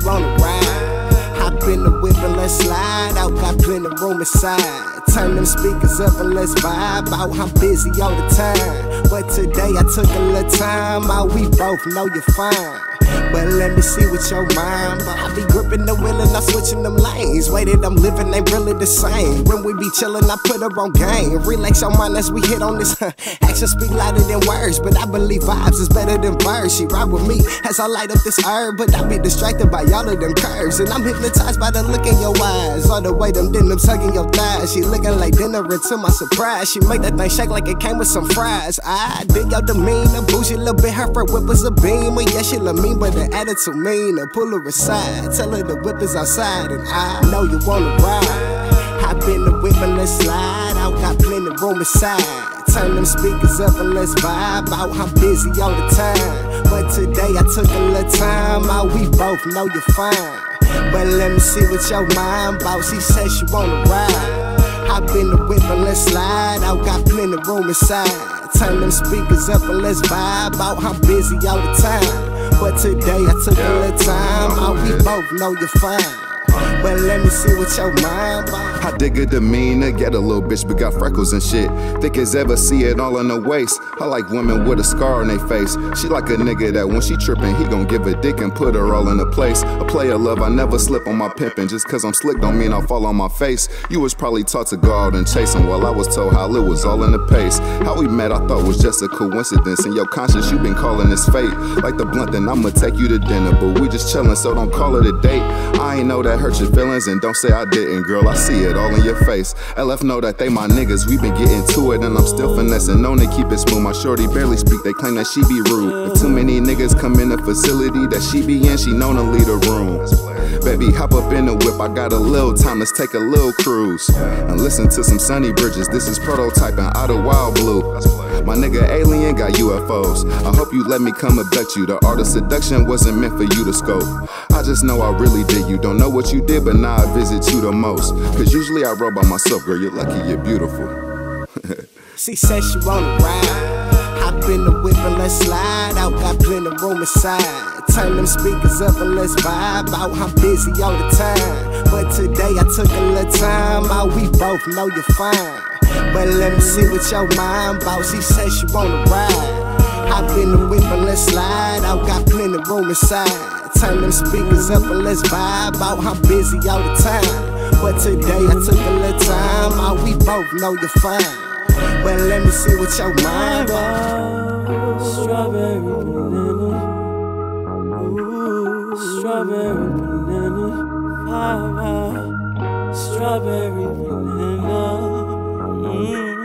she wanna ride. Hop in the whip and let's slide out. Got plenty room inside. Turn them speakers up and let's vibe out. I'm busy all the time. But today I took a little time out. We both know you're fine. But let me see what your mind. But I be gripping the wheel and I'm switching them lanes. Way that I'm living ain't really the same. When we be chillin', I put her on game. Relax your mind as we hit on this. Actions speak louder than words, but I believe vibes is better than words. She ride with me as I light up this herb, but I be distracted by all of them curves. And I'm hypnotized by the look in your eyes. All the way them denims hugging your thighs. She looking like dinner, and to my surprise, she make that thing shake like it came with some fries. I dig your demeanor, bougie little bit. Her fur whip was a beam, but yeah, she love me, but the attitude mean. I pull her aside, tell her the whip is outside, and I know you wanna ride. Hop in the whip and let's slide I got plenty room inside. Turn them speakers up and let's vibe out. I'm busy all the time, but today I took a little time out. We both know you're fine, but let me see what your mind about. She said she wanna ride. Hop in the whip and let's slide out, got plenty room inside. Turn them speakers up and let's vibe out. I'm busy all the time. But today I took a little time out. We both know you're fine. But let me see what your mind about. I dig her demeanor, get a little bitch, but got freckles and shit. Thick as ever, see it all in her waist. I like women with a scar on their face. She like a nigga that when she trippin', he gon' give a dick and put her all in a place. A player love, I never slip on my pimpin'. Just cause I'm slick don't mean I'll fall on my face. You was probably taught to out and chase him while I was told how it was all in the pace. How we met, I thought was just a coincidence. In your conscience, you been calling this fate. Like the blunt, then I'ma take you to dinner. But we just chillin', so don't call it a date. I ain't know that hurt your feelings, and don't say I didn't, girl. I see it all in your face. LF know that they my niggas, we been getting to it, and I'm still finessing. Known to keep it smooth. My shorty barely speak, they claim that she be rude. If too many niggas come in the facility that she be in, she known to lead a room. Baby, hop up in the whip, I got a little time, let's take a little cruise. And listen to some sunny bridges, this is prototyping out of wild blue. My nigga Alien got UFOs. I hope you let me come abduct you. The art of seduction wasn't meant for you to scope. I just know I really did you. Don't know what you did, but now I visit you the most. Cause usually I roll by myself, girl. You're lucky, you're beautiful. She said she wanna ride. Hop in the whip and let's slide out. Got plenty room inside. Turn them speakers up and let's vibe out. I'm busy all the time. But today I took a little time out. We both know you're fine. But let me see what your mind about. She said she wanna ride. Hop in the whip and let's slide out. Got plenty room inside. Turn them speakers up and let's vibe out. I'm busy all the time. But today I took a little time out. We both know you're fine. But let me see what your mind about. Strawberry banana. Ooh, strawberry banana. Five out. Strawberry banana. 嗯。